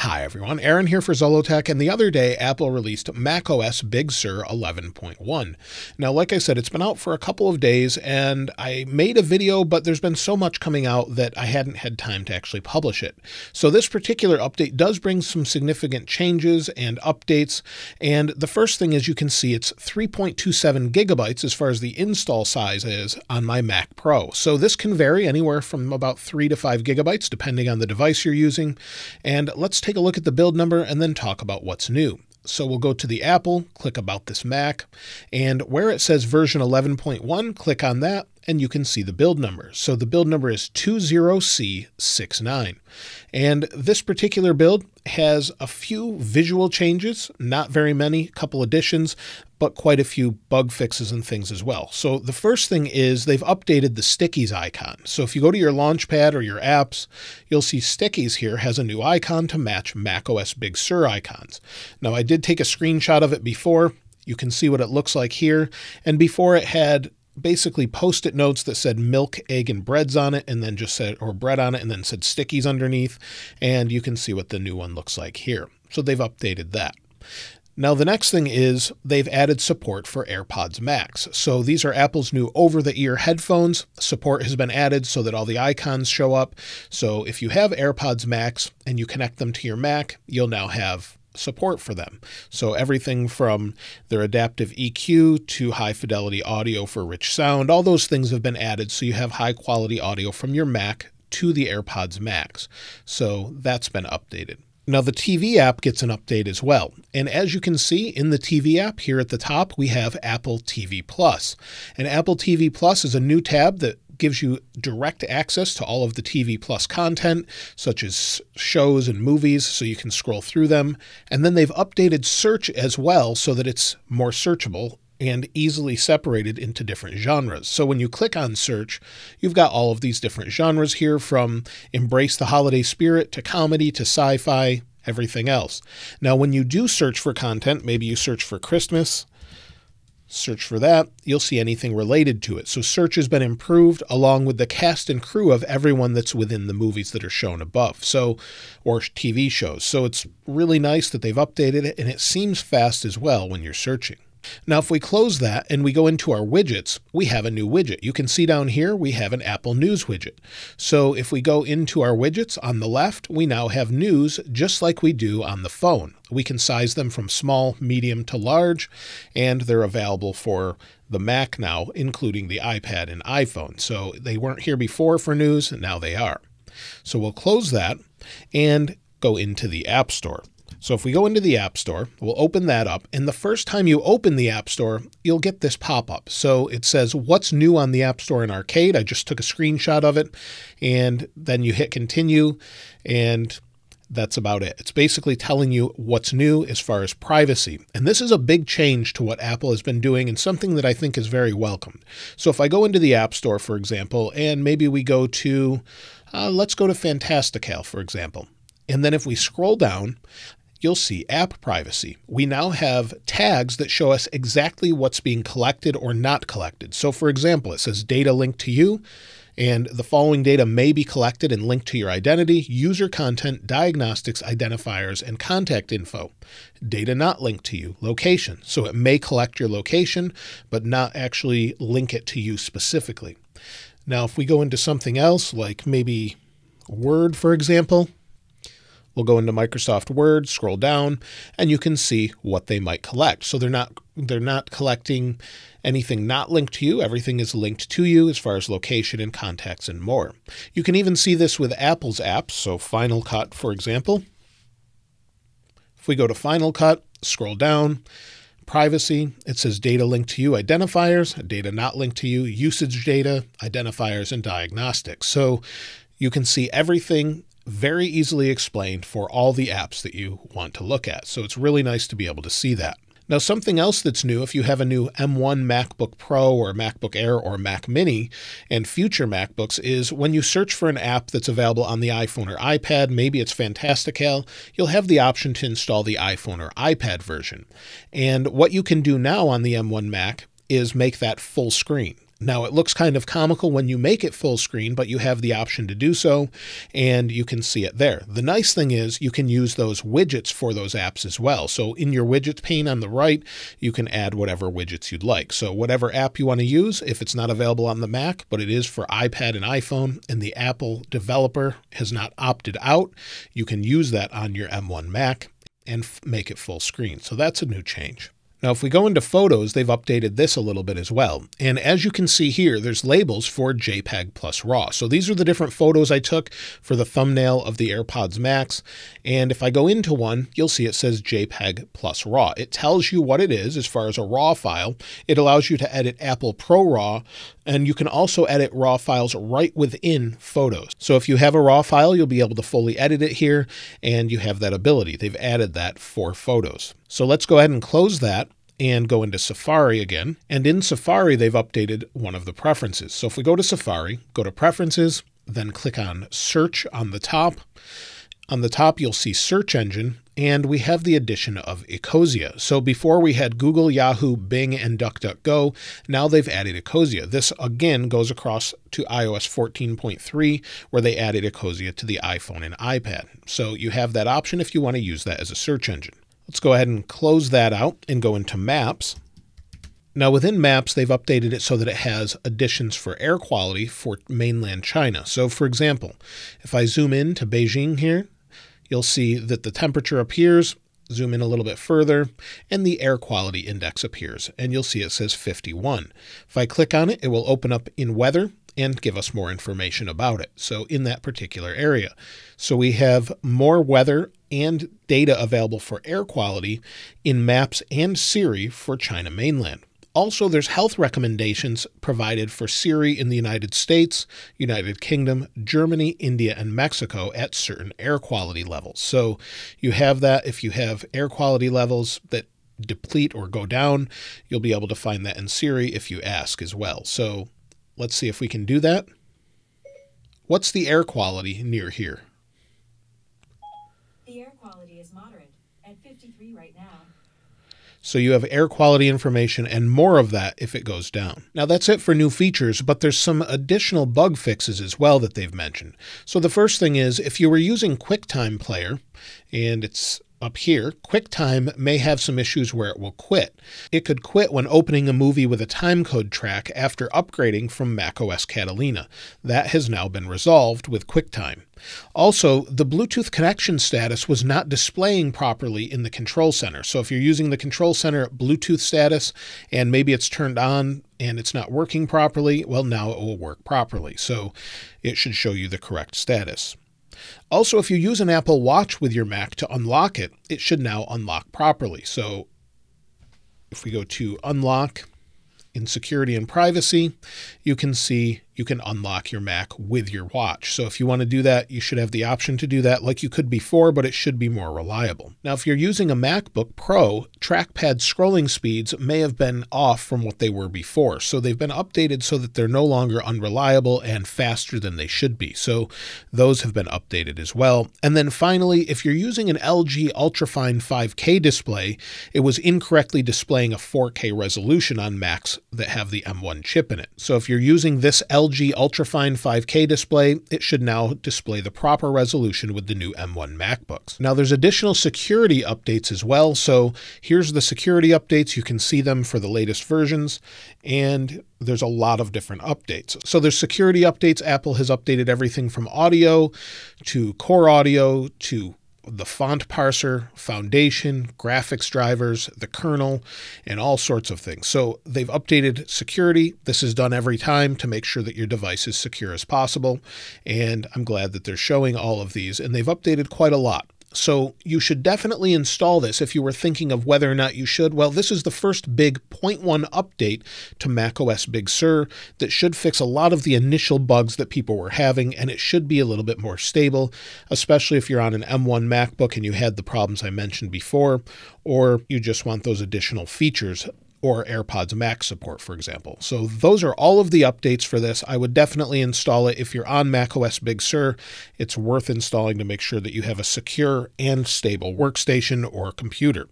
Hi everyone, Aaron here for Zollotech, and the other day Apple released macOS Big Sur 11.1. Now, like I said, it's been out for a couple of days, and I made a video, but there's been so much coming out that I hadn't had time to actually publish it. So this particular update does bring some significant changes and updates, and the first thing is you can see it's 3.27 gigabytes as far as the install size is on my Mac Pro. So this can vary anywhere from about 3 to 5 gigabytes depending on the device you're using, and let's take a look at the build number and then talk about what's new. So we'll go to the Apple, click About This Mac, and where it says version 11.1, click on that, and you can see the build number. So the build number is 20C69. And this particular build has a few visual changes, not very many, a couple additions, but quite a few bug fixes and things as well. So the first thing is they've updated the stickies icon. So if you go to your launchpad or your apps, you'll see stickies here has a new icon to match macOS Big Sur icons. Now I did take a screenshot of it before. You can see what it looks like here. And before it had basically post-it notes that said milk, egg, and breads on it, and then just said, or bread on it, and then said stickies underneath. And you can see what the new one looks like here. So they've updated that. Now, the next thing is they've added support for AirPods Max. So these are Apple's new over the ear headphones. Support has been added so that all the icons show up. So if you have AirPods Max and you connect them to your Mac, you'll now have support for them. So everything from their adaptive EQ to high fidelity audio for rich sound, all those things have been added so you have high quality audio from your Mac to the AirPods Max. So that's been updated. Now, the TV app gets an update as well. And as you can see in the TV app here at the top, we have Apple TV Plus. And Apple TV Plus is a new tab that gives you direct access to all of the TV Plus content, such as shows and movies, so you can scroll through them. And then they've updated search as well so that it's more searchable and easily separated into different genres. So when you click on search, you've got all of these different genres here from embrace the holiday spirit to comedy to sci fi, everything else. Now, when you do search for content, maybe you search for Christmas, search for that, you'll see anything related to it. So search has been improved along with the cast and crew of everyone that's within the movies that are shown above. So or TV shows. So it's really nice that they've updated it and it seems fast as well when you're searching. Now, if we close that and we go into our widgets, we have a new widget. You can see down here we have an Apple News widget. So if we go into our widgets on the left, we now have news just like we do on the phone. We can size them from small, medium to large, and they're available for the Mac now, including the iPad and iPhone. So they weren't here before for news, and now they are. So we'll close that and go into the App Store. So if we go into the App Store, we'll open that up. And the first time you open the App Store, you'll get this pop up. So it says, What's new on the App Store in Arcade? I just took a screenshot of it. And then you hit continue. And that's about it. It's basically telling you what's new as far as privacy. And this is a big change to what Apple has been doing and something that I think is very welcomed. So if I go into the App Store, for example, and maybe we go to, uh, let's go to Fantastical, for example. And then if we scroll down, you'll see app privacy. We now have tags that show us exactly what's being collected or not collected. So, for example, it says data linked to you, and the following data may be collected and linked to your identity, user content, diagnostics, identifiers, and contact info. Data not linked to you, location. So, it may collect your location, but not actually link it to you specifically. Now, if we go into something else, like maybe Word, for example, We'll go into Microsoft Word, scroll down, and you can see what they might collect. So they're not they're not collecting anything not linked to you. Everything is linked to you as far as location and contacts and more. You can even see this with Apple's apps. So Final Cut, for example. If we go to Final Cut, scroll down, privacy, it says data linked to you identifiers, data not linked to you, usage data, identifiers, and diagnostics. So you can see everything very easily explained for all the apps that you want to look at. So it's really nice to be able to see that. Now, something else that's new, if you have a new M1 MacBook Pro or MacBook Air or Mac Mini and future MacBooks, is when you search for an app that's available on the iPhone or iPad, maybe it's Fantastical, you'll have the option to install the iPhone or iPad version. And what you can do now on the M1 Mac is make that full screen. Now, it looks kind of comical when you make it full screen, but you have the option to do so, and you can see it there. The nice thing is you can use those widgets for those apps as well. So in your widgets pane on the right, you can add whatever widgets you'd like. So whatever app you want to use, if it's not available on the Mac, but it is for iPad and iPhone, and the Apple developer has not opted out, you can use that on your M1 Mac and make it full screen. So that's a new change. Now, if we go into photos, they've updated this a little bit as well. And as you can see here, there's labels for JPEG plus RAW. So these are the different photos I took for the thumbnail of the AirPods Max. And if I go into one, you'll see it says JPEG plus RAW. It tells you what it is as far as a RAW file. It allows you to edit Apple ProRAW, and you can also edit RAW files right within Photos. So if you have a RAW file, you'll be able to fully edit it here, and you have that ability. They've added that for Photos. So let's go ahead and close that and go into Safari again. And in Safari, they've updated one of the preferences. So if we go to Safari, go to Preferences, then click on Search on the top. On the top, you'll see Search Engine, and we have the addition of Ecosia. So before we had Google, Yahoo, Bing, and DuckDuckGo, now they've added Ecosia. This again goes across to iOS 14.3, where they added Ecosia to the iPhone and iPad. So you have that option if you want to use that as a search engine. Let's go ahead and close that out and go into Maps. Now within Maps, they've updated it so that it has additions for air quality for mainland China. So for example, if I zoom in to Beijing here, you'll see that the temperature appears, zoom in a little bit further, and the air quality index appears, and you'll see it says 51. If I click on it, it will open up in weather, and give us more information about it. So, in that particular area. So, we have more weather and data available for air quality in Maps and Siri for China mainland. Also, there's health recommendations provided for Siri in the United States, United Kingdom, Germany, India, and Mexico at certain air quality levels. So you have that if you have air quality levels that deplete or go down, you'll be able to find that in Siri if you ask as well. So Let's see if we can do that. What's the air quality near here? Quality is moderate at 53 right now. So you have air quality information and more of that if it goes down. Now that's it for new features, but there's some additional bug fixes as well that they've mentioned. So the first thing is if you were using QuickTime Player and it's up here, QuickTime may have some issues where it will quit. It could quit when opening a movie with a timecode track after upgrading from macOS Catalina. That has now been resolved with QuickTime. Also, the Bluetooth connection status was not displaying properly in the control center. So if you're using the control center Bluetooth status and maybe it's turned on and it's not working properly, well, now it will work properly. So it should show you the correct status. Also, if you use an Apple Watch with your Mac to unlock it, it should now unlock properly. So if we go to unlock in security and privacy, you can see you can unlock your Mac with your watch. So if you want to do that, you should have the option to do that like you could before, but it should be more reliable. Now, if you're using a MacBook Pro, trackpad scrolling speeds may have been off from what they were before. So they've been updated so that they're no longer unreliable and faster than they should be. So those have been updated as well. And then finally, if you're using an LG Ultrafine 5K display, it was incorrectly displaying a 4K resolution on Macs that have the M1 chip in it. So if you're using this LG LG Ultrafine 5K display, it should now display the proper resolution with the new M1 MacBooks. Now there's additional security updates as well. So here's the security updates. You can see them for the latest versions and there's a lot of different updates. So there's security updates. Apple has updated everything from audio to core audio to the font parser, foundation, graphics drivers, the kernel, and all sorts of things. So they've updated security. This is done every time to make sure that your device is secure as possible. And I'm glad that they're showing all of these, and they've updated quite a lot. So you should definitely install this if you were thinking of whether or not you should. Well, this is the first big 0.1 update to macOS Big Sur that should fix a lot of the initial bugs that people were having, and it should be a little bit more stable, especially if you're on an M1 MacBook and you had the problems I mentioned before, or you just want those additional features or AirPods Max support, for example. So those are all of the updates for this. I would definitely install it if you're on macOS Big Sur. It's worth installing to make sure that you have a secure and stable workstation or computer.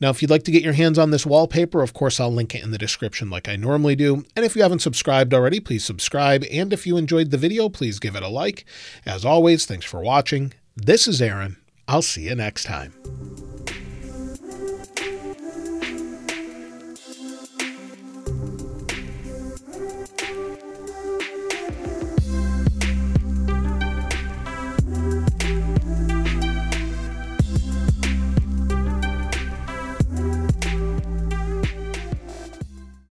Now, if you'd like to get your hands on this wallpaper, of course, I'll link it in the description like I normally do. And if you haven't subscribed already, please subscribe. And if you enjoyed the video, please give it a like. As always, thanks for watching. This is Aaron. I'll see you next time.